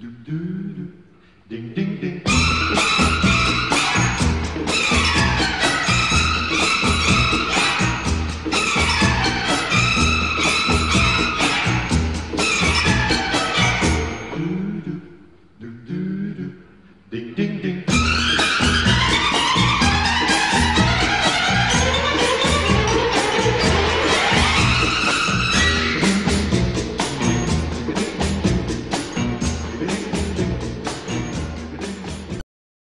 Dum, dum, dum. Ding, ding, ding. Ding, ding, ding.